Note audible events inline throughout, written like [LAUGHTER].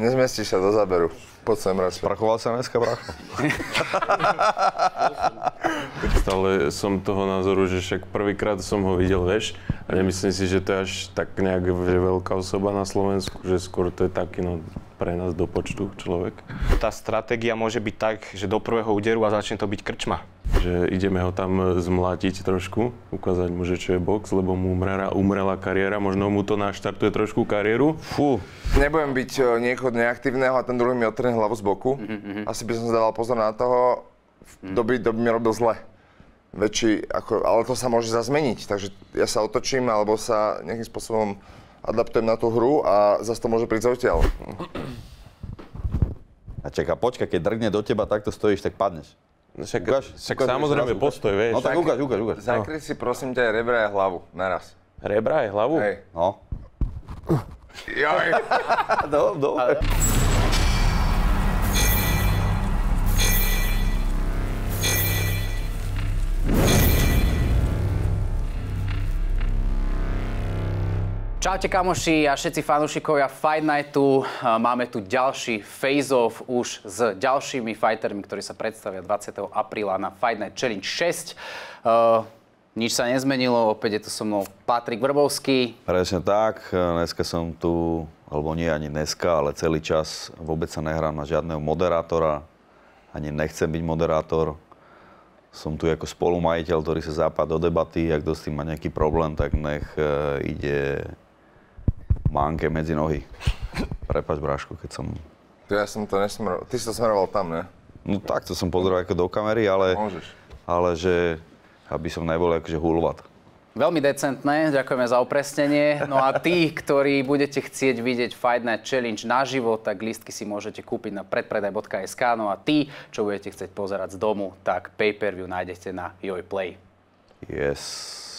Nezmestíš sa do záberu. Poď sem radšej. Sprachoval sa dneska, bracho? [LAUGHS] Stále som toho názoru, že však prvýkrát som ho videl, vieš, a nemyslím si, že to je až tak nejak že veľká osoba na Slovensku, že skôr to je taký, no, pre nás do počtu človek. Tá stratégia môže byť tak, že do prvého úderu a začne to byť krčma. Že ideme ho tam zmlátiť trošku, ukázať mu, že čo je box, lebo mu umrela, umrela kariéra, možno mu to naštartuje trošku kariéru. Fú, Nebudem byť e, niekoho neaktívneho a ten druhý mi otrhne hlavu z boku. Asi by som si dával pozor na toho, kto by, kto by mi robil zle. Väčší, ako, ale to sa môže zazmeniť, takže ja sa otočím alebo sa nejakým spôsobom adaptujem na tú hru a zase to môže prísť odtiaľ. a čaká, počka, keď drgne do teba, takto stojíš, tak padneš. Však, Ukáž, však ukáž, samozrejme ukáž. postoj, vieš. No tak ukáž, ukáž, ukáž. Zakry si prosím ťa rebra a hlavu naraz. Rebra aj hlavu? Hej. No. Joj. No, [LAUGHS] dobre. Čaute kamoši a všetci fanúšikovia Fight Nightu. Máme tu ďalší face-off už s ďalšími fightermi, ktorí sa predstavia 20. apríla na Fight Night Challenge 6. Uh, nič sa nezmenilo, opäť je tu so mnou Patrik Vrbovský. Presne tak. Dneska som tu, alebo nie ani dneska, ale celý čas vôbec sa nehrám na žiadneho moderátora. Ani nechcem byť moderátor. Som tu ako spolumajiteľ, ktorý sa západ do debaty. Ak kto s tým má nejaký problém, tak nech e, ide mánke medzi nohy. Prepač, Bráško, keď som... Ja som to nesmeroval. Ty si to smeroval tam, ne? No takto som pozeral ako do kamery, ale, Môžeš. ale že aby som nebol akože hulvat. Veľmi decentné, ďakujeme za opresnenie. No a tí, ktorí budete chcieť vidieť Fight Night Challenge naživo, tak listky si môžete kúpiť na predpredaj.sk. No a tí, čo budete chcieť pozerať z domu, tak pay-per-view nájdete na Joj Play. Yes.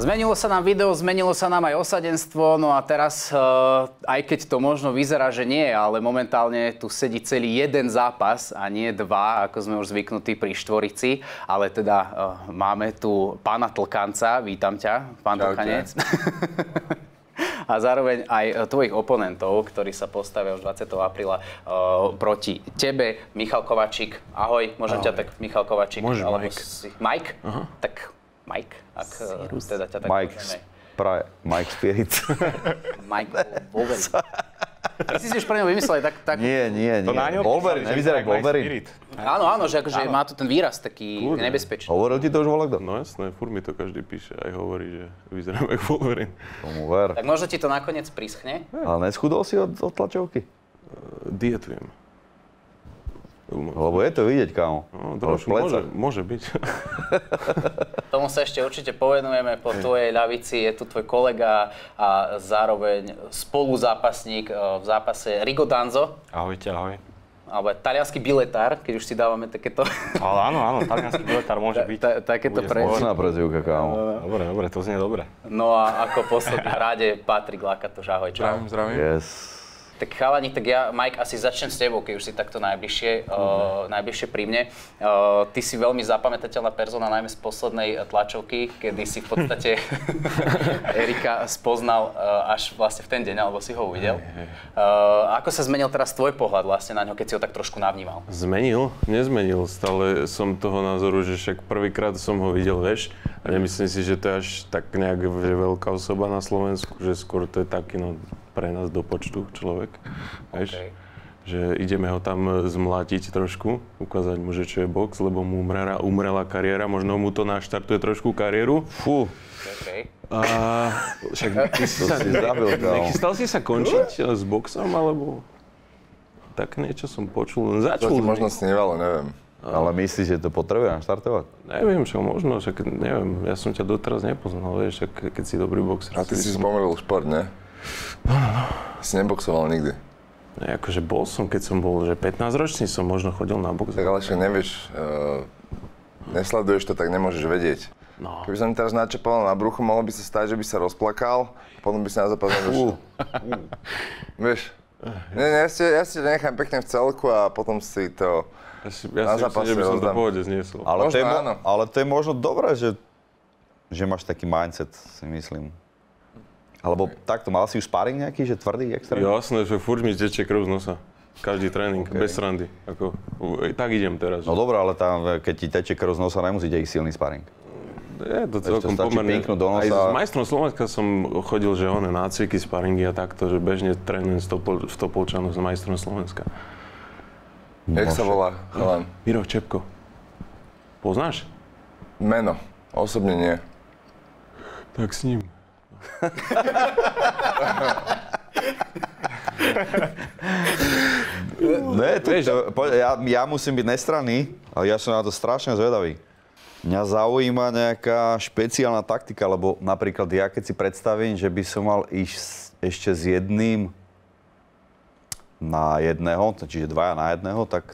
Zmenilo sa nám video, zmenilo sa nám aj osadenstvo, no a teraz, uh, aj keď to možno vyzerá, že nie, ale momentálne tu sedí celý jeden zápas a nie dva, ako sme už zvyknutí pri štvorici, ale teda uh, máme tu pána Tlkanca, vítam ťa, pán Čaute. Tlkanec. [LAUGHS] A zároveň aj e, tvojich oponentov, ktorí sa postavia už 20. apríla uh, proti tebe. Michal Kovačík, ahoj, môžem ťa tak Michal Kovačík. Môžeš, Mike. Si, Mike? Tak Mike, ak uh, teda ťa tak Mike, pra, Mike Spirit. [LAUGHS] Mike Wolverine. Ty si si už pre neho vymyslel tak, tak... nie, nie, nie. To na ňo Wolverine, nevyzerá ako Wolverine. Spirit. Áno, áno, že akože má tu ten výraz taký Kľudne. nebezpečný. Hovoril ti to už volá kto? No jasné, furt mi to každý píše, aj hovorí, že vyzerám ako Wolverine. Tomu ver. Tak možno ti to nakoniec prischne. Ale neschudol si od, od tlačovky? Dietujem. Lebo je to vidieť, kámo. No, pleca. môže, môže byť. [LAUGHS] Tomu sa ešte určite povenujeme. Po tvojej ľavici je tu tvoj kolega a zároveň spoluzápasník eh, v zápase Rigo Danzo, Ahojte, ahoj. alebo talianský biletár, keď už si dávame takéto, [LAUGHS] Ale áno, áno, talianský biletár môže byť. ta, takéto pre... Možná prezivka, kámo. Dobre, dobre, to znie dobre. No a ako posledný v rade Patrik Lakatoš, ahoj, čau. Zdravím, zdravím. Yes. Tak chalani, tak ja, Mike, asi začnem s tebou, keď už si takto najbližšie, uh, najbližšie pri mne. Uh, ty si veľmi zapamätateľná persona, najmä z poslednej eh, tlačovky, kedy si v podstate [LAUGHS] Erika spoznal uh, až vlastne v ten deň, alebo si ho uvidel. Uh, ako sa zmenil teraz tvoj pohľad vlastne na ňo, keď si ho tak trošku navnímal? Zmenil? Nezmenil. Stále som toho názoru, že však prvýkrát som ho videl, vieš. A nemyslím si, že to je až tak nejak veľká osoba na Slovensku, že skôr to je taký, no, pre nás do počtu človek. Vieš? Okej. Že ideme ho tam zmlátiť trošku, ukázať mu, že čo je box, lebo mu umrela, umrela kariéra, možno mu to naštartuje trošku kariéru. Fú, Okay. A však [LAUGHS] ty si to sa, si zabil, nechystal si sa končiť s boxom, alebo tak niečo som počul, len To začul. ti možno snívalo, neviem. Ale myslíš, že to potrebuje naštartovať? Neviem, čo možno, však neviem, ja som ťa doteraz nepoznal, vieš, keď si dobrý boxer. A ty si spomenul šport, ne? No, no, no. Si neboxoval nikdy. Ne, akože bol som, keď som bol, že 15 ročný som možno chodil na box. Tak ale však nevieš, uh, nesleduješ to, tak nemôžeš vedieť. No. Keby som mi teraz načapoval na brucho, mohlo by sa stať, že by sa rozplakal a potom by si na zápas nedošiel. [LAUGHS] Vieš? Nie, nie, ja, si, ja si to nechám pekne v celku a potom si to... Ja si, ja Na si myslím, že by som to pohode zniesol. Ale, Možno to je, áno. ale to je možno dobré, že, že máš taký mindset, si myslím. Alebo takto, mal si už sparring nejaký, že tvrdý, extra? Jasné, že furt mi tečie krv z nosa. Každý tréning, okay. bez srandy. Ako, tak idem teraz. No dobré, ale tam, keď ti teče krv z nosa, nemusíte ísť silný sparring. Je to Ešte celkom stačí pomerne. do nosa. Aj s majstrom Slovenska som chodil, že one nácviky, sparingy a takto, že bežne trénujem v Topol- v Topolčanoch s majstrom Slovenska. Jak sa volá? Chalan. Miro Čepko. Poznáš? Meno. Osobne nie. Tak s ním. [LAUGHS] Ne, to, to, po, ja, ja musím byť nestranný, ale ja som na to strašne zvedavý. Mňa zaujíma nejaká špeciálna taktika, lebo napríklad ja keď si predstavím, že by som mal ísť s- ešte s jedným na jedného, čiže dvaja na jedného, tak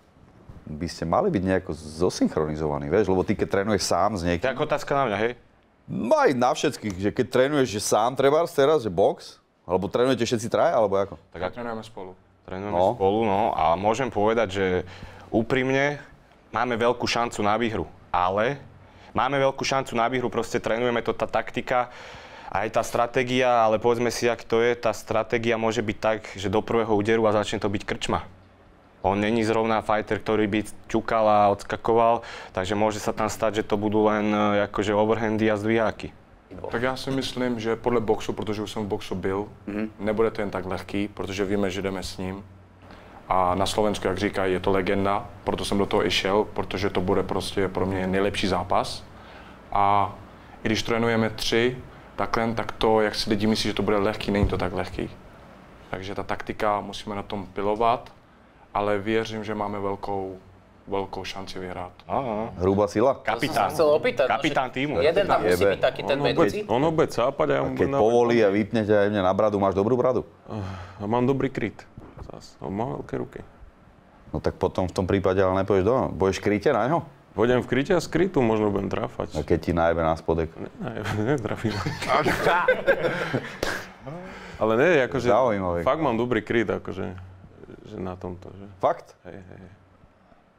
by ste mali byť nejako zosynchronizovaní, vieš? Lebo ty keď trénuješ sám s To je niekým, ako otázka na mňa, hej? No aj na všetkých, že keď trénuješ že sám trebárs teraz, že box, alebo trénujete všetci traja, alebo ako? Tak ako Trénujeme spolu. trénujeme No. spolu, no a môžem povedať, že úprimne máme veľkú šancu na výhru, ale máme veľkú šancu na výhru, proste trénujeme to, tá taktika, aj tá stratégia, ale povedzme si, ak to je, tá stratégia môže byť tak, že do prvého úderu a začne to byť krčma. On není zrovna fighter, ktorý by ťukal a odskakoval, takže môže sa tam stať, že to budú len akože overhandy a zdviháky. Tak já si myslím, že podle boxu, protože už jsem v boxu byl, nebude to jen tak lehký, protože víme, že jdeme s ním. A na Slovensku, jak říkají, je to legenda, proto jsem do toho i šel, protože to bude prostě pro mě nejlepší zápas. A i když trénujeme tři, takhle, tak to, jak si lidi myslí, že to bude lehký, není to tak lehký. Takže ta taktika musíme na tom pilovat, ale věřím, že máme velkou, velkou šanci vyhrát. Á, Hrubá sila? Kapitán. chcel opýtať. Kapitán no, týmu. Jeden tam musí Jebe. byť taký ten vedúci. on obec sápať a ja mu Keď povolí a vypnete aj mne na bradu, máš dobrú bradu? A mám dobrý kryt. Zas. On má veľké ruky. No tak potom v tom prípade ale nepôjdeš do... Budeš kryte na ňo? Pôjdem v kryte a z krytu možno budem A tráfať. keď ti najebe na spodek. Ne, [LAUGHS] netrafím. Ale ne, akože Zaujímavé. fakt mám dobrý kryt, akože že na tomto, že Fakt? hej, hej.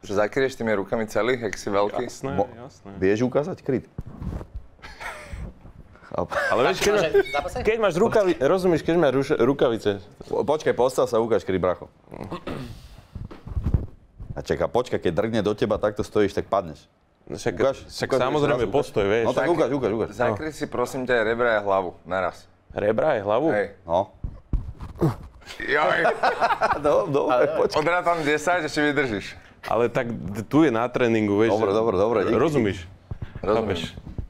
Že zakrieš tými rukami celý, jak si veľký? Jasné, Mo- jasné. Vieš ukázať kryt? Ale vieš, keď, máš, keď máš rukavice, rozumieš, keď máš ruš- rukavice, Po- Počkaj, postav sa, ukáž kryt, bracho. A čaká, počkaj, keď drgne do teba, takto stojíš, tak padneš. no však, Ukáž, však ukáž, samozrejme ukáž. postoj, vieš. No tak ukáž, ukáž, ukáž. Zakry si prosím ťa rebra a hlavu, naraz. Rebra je hlavu? Hej. No. Joj, [LAUGHS] Do, dobre, počkaj. odrátam 10, ešte vydržíš. Ale tak tu je na tréningu, vieš. Dobre, dobre, dobre, díky. Rozumíš? Rozumiem. Chápeš?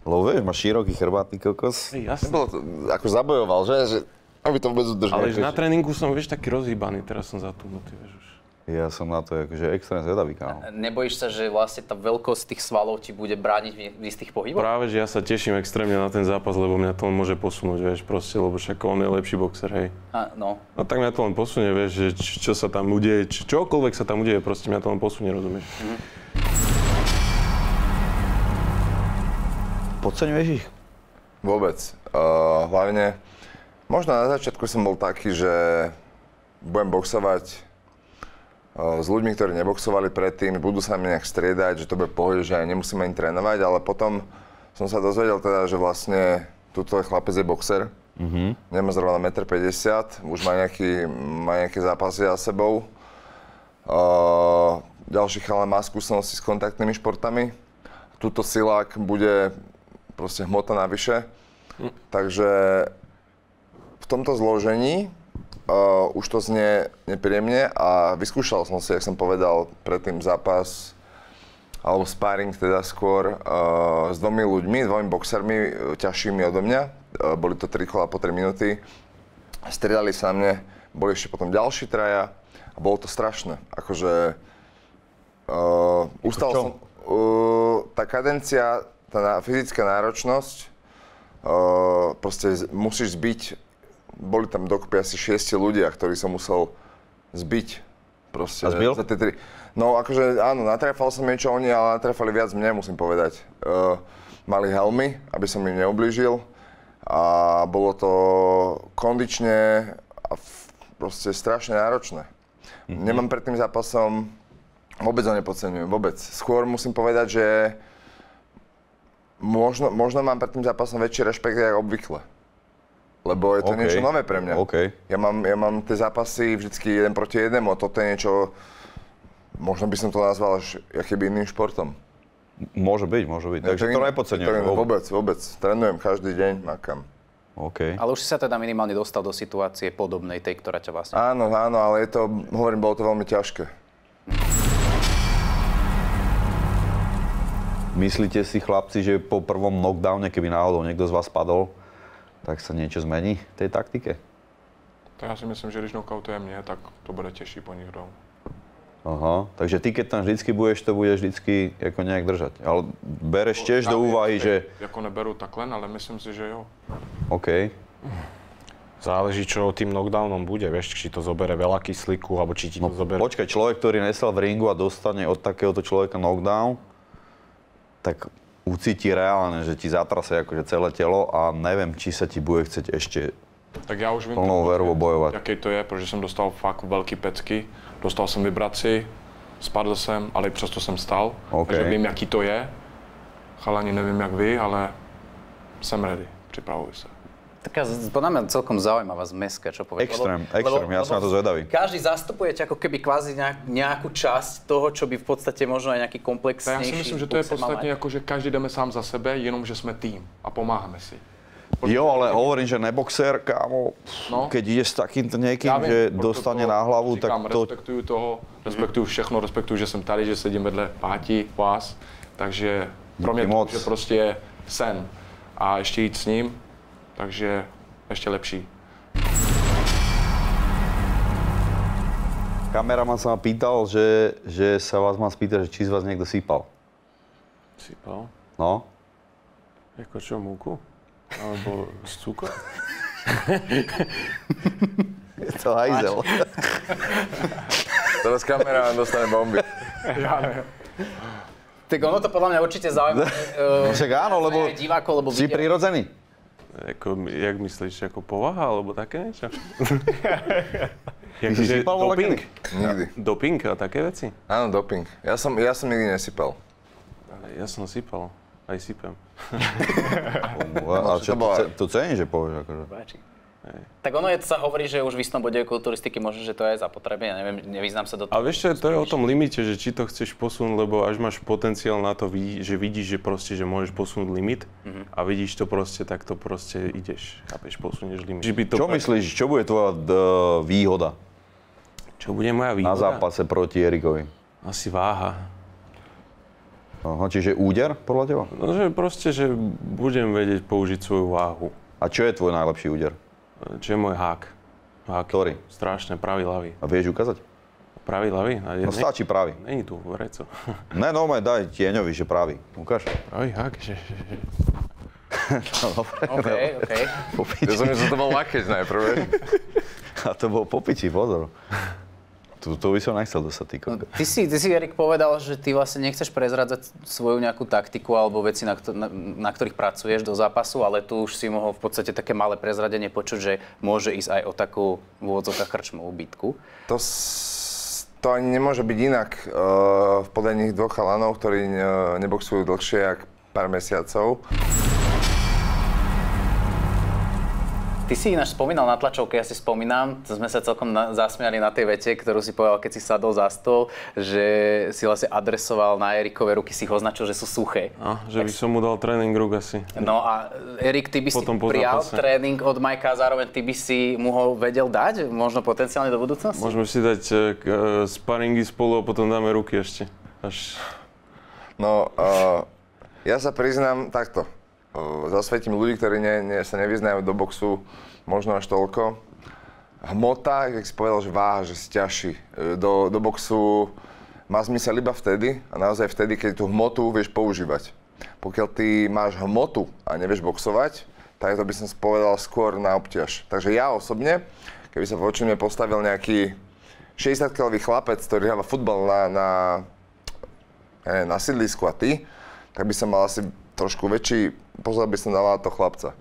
Lebo vieš, máš široký chrbát, ty kokos. To, ako zabojoval, že? že aby to vôbec udržal. Ale na tréningu som, vieš, taký rozhýbaný, teraz som zatúnutý, vieš už. Ja som na to akože extrémne zvedavý, kámo. Nebojíš sa, že vlastne tá veľkosť tých svalov ti bude brániť v istých pohyboch? Práve, že ja sa teším extrémne na ten zápas, lebo mňa to len môže posunúť, vieš, proste, lebo však on je lepší boxer, hej. A, no. No tak mňa to len posunie, vieš, že č- čo sa tam udeje, č- čokoľvek sa tam udeje, proste mňa to len posunie, rozumieš? Podceňuješ ich? Vôbec. Uh, hlavne, možno na začiatku som bol taký, že budem boxovať s ľuďmi, ktorí neboxovali predtým, budú sa mi nejak striedať, že to bude pohode, že aj nemusím ani trénovať, ale potom som sa dozvedel teda, že vlastne tuto chlapec je boxer. Mm-hmm. Nemá zrovna 1,50 m, už má, nejaký, má nejaké zápasy za sebou. Uh, ďalší chalan má skúsenosti s kontaktnými športami. Tuto silák bude proste hmota navyše. Takže v tomto zložení uh, už to znie nepríjemne a vyskúšal som si, jak som povedal, predtým zápas alebo sparring teda skôr uh, s dvomi ľuďmi, dvomi boxermi uh, ťažšími odo mňa. Uh, boli to tri kola po 3 minúty. Striedali sa na mne, boli ešte potom ďalší traja a bolo to strašné. Akože uh, ustal som... Uh, tá kadencia, tá fyzická náročnosť, uh, proste musíš zbiť, boli tam dokopy asi šiesti ľudia, ktorí som musel zbiť. Proste, A zbil? Za tie tri. No akože áno, natrafal som niečo oni, ale natrafali viac mne, musím povedať. Uh, mali helmy, aby som im neublížil a bolo to kondične a proste strašne náročné. Mm-hmm. Nemám pred tým zápasom, vôbec ho nepodceňujem, vôbec. Skôr musím povedať, že možno, možno mám pred tým zápasom väčší rešpekt, ako obvykle. Lebo je to OK. niečo nové pre mňa. OK. Ja mám, ja mám tie zápasy vždycky jeden proti jednému a toto je niečo, možno by som to nazval až keby iným športom. Môže byť, môže byť. Takže to nepodceňujem. Vôbec, vôbec. Trénujem každý deň, makám. OK. Ale už si sa teda minimálne dostal do situácie podobnej tej, ktorá ťa vlastne... Áno, áno, ale je to, hovorím, bolo to veľmi ťažké. Myslíte si, chlapci, že po prvom knockdowne, keby náhodou niekto z vás padol, tak sa niečo zmení v tej taktike? To já si myslím, že když knockoutuje mě, tak to bude těžší po nich dolů. Aha, takže ty, keď tam vždycky budeš, to budeš vždycky jako nejak držať. Ale bereš tiež do úvahy, že... Jako neberu takhle, ale myslím si, že jo. OK, Záleží, čo tým knockdownom bude, vieš, či to zobere veľa kyslíku, alebo či ti to no zobere... počkaj, človek, ktorý nesel v ringu a dostane od takéhoto človeka knockdown, tak ucíti reálne, že ti zatrase akože celé telo a neviem, či sa ti bude chcieť ešte Tak já už vím, plnou vervou pocit, bojovat. jaký to je, protože jsem dostal fakt velký pecky, dostal jsem vibraci, spadl jsem, ale i přesto jsem stal, OK. takže vím, jaký to je. Chalani, nevím jak vy, ale jsem ready, připravuji se. Taká podľa mňa celkom zaujímavá zmeska, čo povedať. Extrém, extrém, ja som na to zvedavý. Každý zastupujete ako keby kvázi nejak, nejakú časť toho, čo by v podstate možno aj nejaký komplexnejší si myslím, že to je mať. jako, že každý jdeme sám za sebe, jenom že jsme tým a pomáháme si. Jo, ale hovorím, že neboxer, kámo, No. keď ideš s takýmto niekým, vím, že dostane to na hlavu, říkám, tak to... respektuju toho, respektuju všechno, respektuju, že jsem tady, že sedím vedle Páti, vás, takže pro mě to je prostě sen. A ještě jít s ním, takže ještě lepší. Kameraman sa ma pýtal, že, že sa vás má spýtať, že či z vás niekto sypal. Sypal? No? Ako čo, múku? Alebo z cukor? Je to hajzel. [LAUGHS] Teraz kamera dostane bomby. Tak ono to podľa mňa určite zaujímavé. No [LAUGHS] však áno, lebo lebo si vidia- prirodzený. Ako, jak myslíš, ako povaha, alebo také niečo? [LAUGHS] Akože voľa doping? Nikdy. Doping a také veci? Áno, doping. Ja som, ja som nikdy nesypal. Ale ja som sypal. Aj sypem. [LAUGHS] A čo čo, to to, ce- to cením, že povieš. Akože. Páči. Tak ono je, sa hovorí, že už v istom bode kulturistiky možno, že to je zapotreby, ja neviem, nevyznám sa do toho. Ale vieš čo, to je o tom limite, že či to chceš posunúť, lebo až máš potenciál na to, že vidíš, že proste, že môžeš posunúť limit a vidíš to proste, tak to proste ideš, chápeš, posunieš limit. Či by to Čo pre- myslíš, čo bude tvoja d- výhoda Čo bude moja na výhoda? zápase proti Erikovi? Asi váha. Aha, čiže úder podľa teba? No, že proste, že budem vedieť použiť svoju váhu. A čo je tvoj najlepší úder? Čo je môj hák? Hák. Ktorý? Strašné, pravý, ľavý. A vieš ukázať? Pravý, ľavý? No stačí pravý. Není tu vreco. Ne, no, daj tieňovi, že pravý. Ukáž. Pravý hák, že... No, dobre. OK, OK. Po Ja som že to bol lakeť najprv. A to bol po piči, pozor. Tu, to by som nechcel dostať, ty kokos. Ty si, ty si, Erik, povedal, že ty vlastne nechceš prezradzať svoju nejakú taktiku alebo veci, na, na, na ktorých pracuješ do zápasu, ale tu už si mohol v podstate také malé prezradenie počuť, že môže ísť aj o takú v úvodzovkách krčmovú bitku. To, s- to ani nemôže byť inak uh, v podaní dvoch chalanov, ktorí uh, neboxujú dlhšie ako pár mesiacov. Ty si ináč spomínal na tlačovke, ja si spomínam, sme sa celkom na, zasmiali na tej vete, ktorú si povedal, keď si sadol za stôl, že si vlastne adresoval na Erikové ruky, si ich označil, že sú suché. A, že by som mu dal tréning rúk asi. No a Erik, ty by si Potom po prijal zápase. tréning od Majka a zároveň ty by si mu ho vedel dať, možno potenciálne do budúcnosti? Môžeme si dať e, sparingy spolu a potom dáme ruky ešte. Až... No, uh, ja sa priznám takto. Zasvetím ľudí, ktorí ne, ne, sa nevyznajú do boxu možno až toľko. Hmota, jak si povedal, že váha, že si ťažší. Uh, Do, do boxu má zmysel iba vtedy a naozaj vtedy, keď tú hmotu vieš používať. Pokiaľ ty máš hmotu a nevieš boxovať, tak to by som povedal skôr na obťaž. Takže ja osobne, keby sa voči mne postavil nejaký 60-kilový chlapec, ktorý hráva futbal na, na ja na sídlisku a ty, tak by som mal asi trošku väčší pozor by som dal na to chlapca.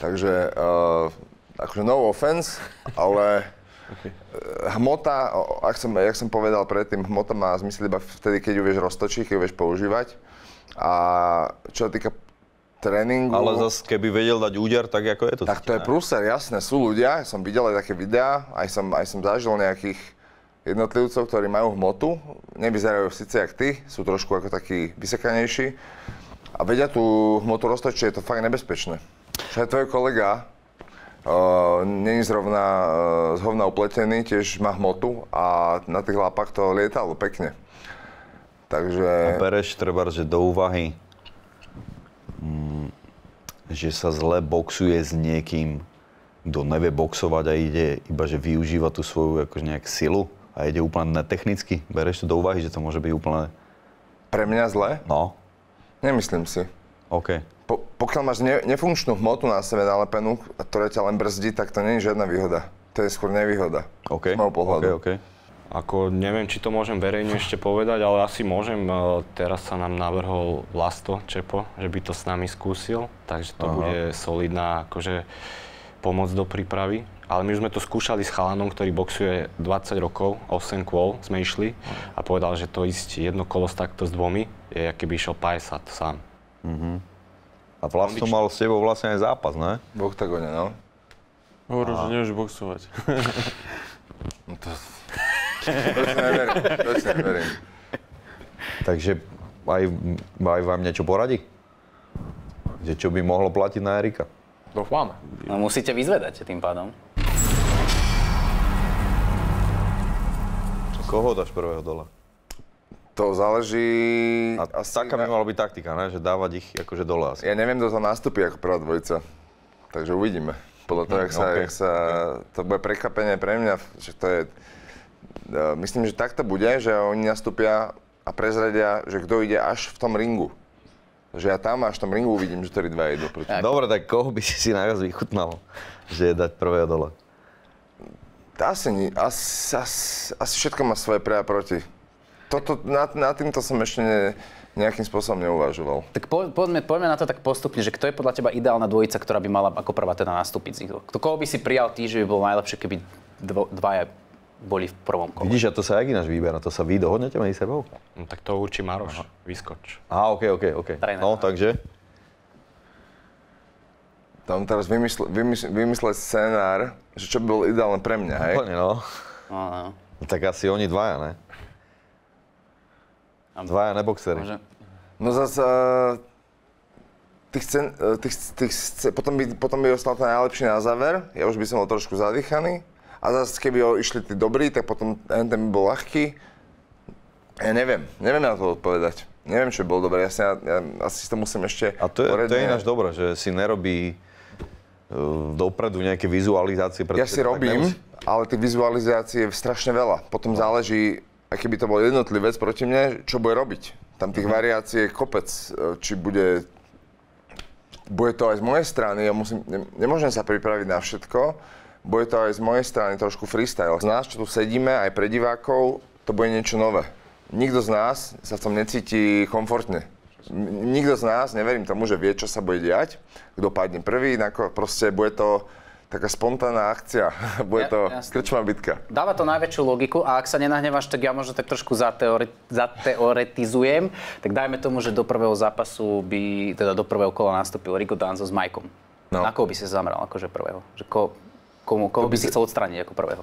Takže, uh, akože no offense, ale uh, hmota, o- ak som, jak som povedal predtým, hmota má zmysel iba vtedy, keď ju vieš roztočiť, keď ju vieš používať. A čo sa týka tréningu. Ale zase, keby vedel dať úder, tak ako je to? Tak to je prúser, jasné, sú ľudia, som videl aj také videá, aj som, aj som zažil nejakých jednotlivcov, ktorí majú hmotu, nevyzerajú síce jak ty, sú trošku ako takí vysekanejší a vedia tú hmotu roztočiť, je to fakt nebezpečné. Aj tvoj kolega, uh, není zrovna uh, z hovna upletený, tiež má hmotu a na tých lápach to lietalo pekne. Takže... Bereš treba, že do úvahy, mm, že sa zle boxuje s niekým, kto nevie boxovať a ide iba, že využíva tú svoju akože nejak silu a ide úplne netechnicky. Bereš to do úvahy, že to môže byť úplne... Pre mňa zle? No, Nemyslím si. OK. Po, pokiaľ máš ne, nefunkčnú hmotu na sebe nalepenú, a ktorá ťa len brzdí, tak to nie je žiadna výhoda. To je skôr nevýhoda. OK. Z môjho pohľadu. OK, OK. Ako neviem, či to môžem verejne ešte povedať, ale asi môžem. E, Teraz sa nám navrhol Vlasto Čepo, že by to s nami skúsil, takže to Aha. bude solidná akože pomoc do prípravy. Ale my už sme to skúšali s chalanom, ktorý boxuje 20 rokov, 8 kôl sme išli a povedal, že to ísť jedno kolo s takto s dvomi je, keby išiel 50 sám. A Vlasto mal s tebou vlastne aj zápas, ne? V oktagone, no. Hovoril, že nevieš boxovať. [LAUGHS] no to... to si neverím, to si neverím. Takže aj, aj vám niečo poradí? Že čo by mohlo platiť na Erika? Doufáme. No musíte vyzvedať tým pádom. Koho dáš prvého dole? To záleží... A taká by mala byť taktika, ne? Že dávať ich akože dole asi. Ja neviem, kto to nastúpi ako prvá dvojica. Takže uvidíme. Podľa toho, jak sa, OK. jak sa... To bude prekvapenie pre mňa, že to je... e, Myslím, že takto bude, že oni nastúpia a prezradia, že kto ide až v tom ringu. Že ja tam až v tom ringu uvidím, že ktorí dva idú proti. Tak. Dobre, tak koho by si si najviac vychutnal, že je dať prvého dole? Asi, asi, asi, asi všetko má svoje pre a proti. Toto, nad, nad týmto som ešte ne, nejakým spôsobom neuvažoval. Tak po, poďme, poďme na to tak postupne, že kto je podľa teba ideálna dvojica, ktorá by mala ako prvá teda nastúpiť z nich koho by si prijal ty, že by bolo najlepšie, keby dvo, dvaja boli v prvom kole? Vidíš, a to sa jak ináč vyberá? To sa vy dohodnete medzi sebou? No, tak to určí Maroš, vyskoč. Á, OK, OK, OK. Tréner. No, takže? Tam teraz vymysle, vymysle, vymysleť scenár, že čo by bolo ideálne pre mňa, hej? Úplne, no. No, no. No, Tak asi oni dvaja, ne? Dvaja neboxery. Môže, No zase tých e, tých, tých, potom, by, potom by ostal ten najlepší na záver, ja už by som bol trošku zadýchaný. A zase keby o- išli tí dobrí, tak potom ten by bol ľahký. Ja neviem, neviem na to odpovedať. Neviem, čo by bolo dobré, ja, si, ja, ja asi si to musím ešte A to je, to je ináč dobré, že si nerobí uh, dopredu nejaké vizualizácie. Ja pretože si to tak robím, nemusí. ale tých vizualizácií je strašne veľa. Potom záleží, aj keby to bol jednotlivec proti mne, čo bude robiť. Tam tých variácií je kopec, e, či bude... Bude to aj z mojej strany, ja musím, ne, nemôžem sa pripraviť na všetko, bude to aj z mojej strany trošku freestyle. Z nás, čo tu sedíme, aj pre divákov, to bude niečo nové. Nikto z nás sa v tom necíti komfortne. Nikto z nás, neverím tomu, že vie, čo sa bude diať, kto padne prvý, nako, proste bude to taká spontánna akcia, [LAUGHS] bude Ja- to jasné. krčma bitka. Dáva to najväčšiu logiku a ak sa nenahneváš, tak ja možno tak trošku zateore, zateoretizujem. Tak dajme tomu, že do prvého zápasu by, teda do prvého kola nastúpil Rico Danzo s Majkom. No. Na koho by si sa zameral akože prvého? Že ko, komu, koho by si chcel odstrániť ako prvého?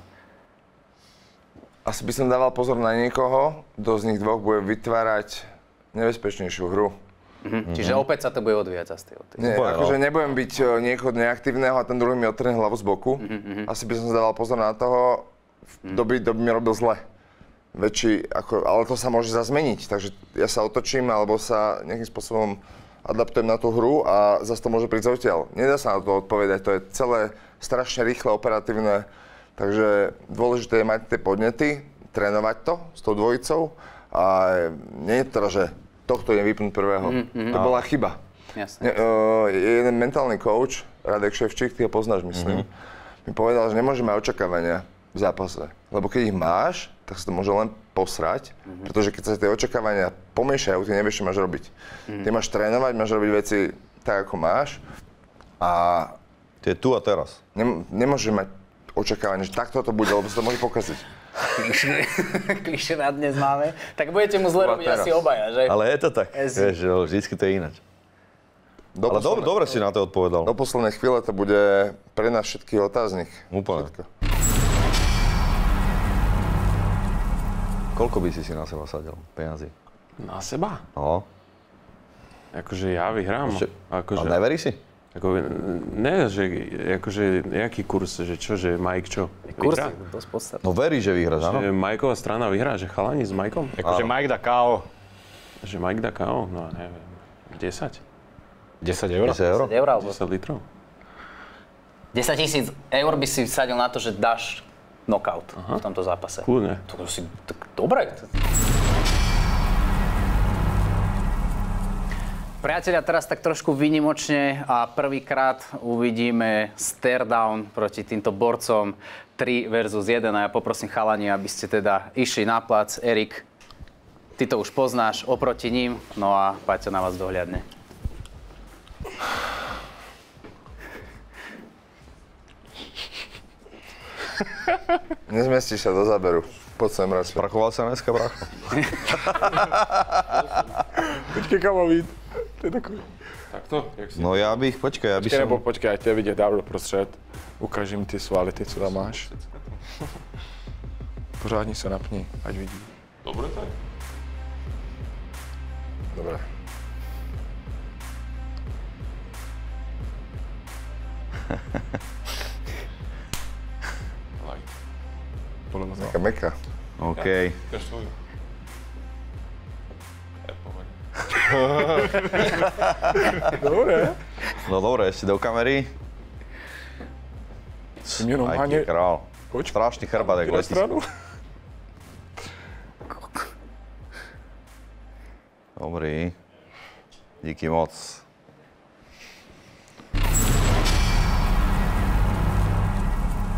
Asi by som dával pozor na niekoho, kto z nich dvoch bude vytvárať nebezpečnejšiu hru. Mhm. Čiže opäť sa to bude odvíjať zase. od tej- Nie, akože no. nebudem byť e, niekoho neaktívneho a ten druhý mi odtrhne hlavu z boku. Asi by som dával pozor na toho, kto by, kto by mi robil zle. Väčší, ako, ale to sa môže zazmeniť, takže ja sa otočím alebo sa nejakým spôsobom adaptujem na tú hru a zase to môže prísť odtiaľ. Nedá sa na to odpovedať, to je celé strašne rýchle, operatívne, takže dôležité je mať tie podnety, trénovať to s tou dvojicou a nie je to teda, že tohto je vypnúť prvého. To bola chyba. Jasne. Ne, uh, jeden mentálny coach, Radek Ševčík, ty ho poznáš, myslím, mi povedal, že nemôže mať očakávania v zápase. Lebo keď ich máš, tak sa to môže len posrať, pretože keď sa tie očakávania pomiešajú, ty nevieš, čo máš robiť. Ty máš trénovať, máš robiť veci tak, ako máš a To je tu a teraz. nem, nemôžeš mať očakávanie, že takto to bude, lebo sa to môže pokaziť. Klišé, [LAUGHS] klišé na dnes máme. Tak budete mu zle robiť teraz. asi obaja, že? Ale je to tak. Vieš, že vždycky to je ináč. Do Ale dobre, poslednej- dobre si na to odpovedal. Do poslednej chvíle to bude pre nás všetkých otáznik. Úplne. Všetko. Koľko by si si na seba sadil peniazy? Na seba? No. Akože ja vyhrám. Ešte- Akože, A neverí si? Ako, ne, že akože, jaký kurz, že čo, že Mike čo? Kurs Vyhrá? je dosť podstatný. No verí, že vyhráš, áno? Že Majková strana vyhrá, že chalani s Majkom? Akože Mike dá KO. Že Mike dá KO? No neviem. 10? 10 eur? 10 eur? 10 eur alebo 10 litrov? 10 tisíc eur by si sadil na to, že dáš knockout v tomto zápase. Kľudne. To si, tak dobre. Priatelia, teraz tak trošku výnimočne a prvýkrát uvidíme stare down proti týmto borcom 3 versus 1 a ja poprosím chalani, aby ste teda išli na plac. Erik, ty to už poznáš oproti ním, no a Paťo na vás dohľadne. Nezmestíš sa do záberu. Poď sem radšej. Sprachoval sa dneska, bracho? [LAUGHS] Počkej, kamo. To je takový. Takto? Jak si... No já bych, počkej, já bych Počkej, nebo som... počkej, ať tě vidět dál doprostřed. Ukáž jim ty svality, co tam máš. Pořádně se napni, ať vidí. Dobre tak. Dobre. [LAUGHS] Podle mě. Taká meka. OK. Ukáž Dobré. No dobre, ešte do kamery. Aj normálně... ty král. Poď. Strašný chrbát, jak letí. Dobrý. Díky moc.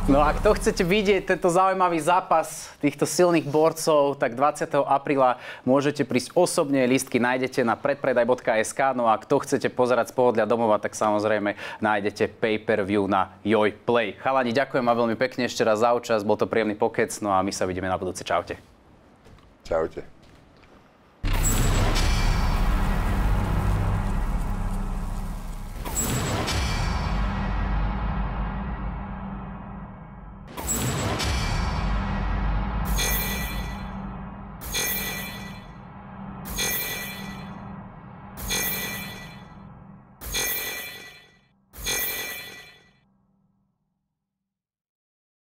No a kto chcete vidieť tento zaujímavý zápas týchto silných borcov, tak 20. apríla môžete prísť osobne, lístky nájdete na predpredaj.sk, no a kto chcete pozerať z pohodlia domova, tak samozrejme nájdete pay-per-view na Joj Play. Chalani, ďakujem vám veľmi pekne ešte raz za účasť, bol to príjemný pokec, no a my sa vidíme na budúce. Čaute. Čaute.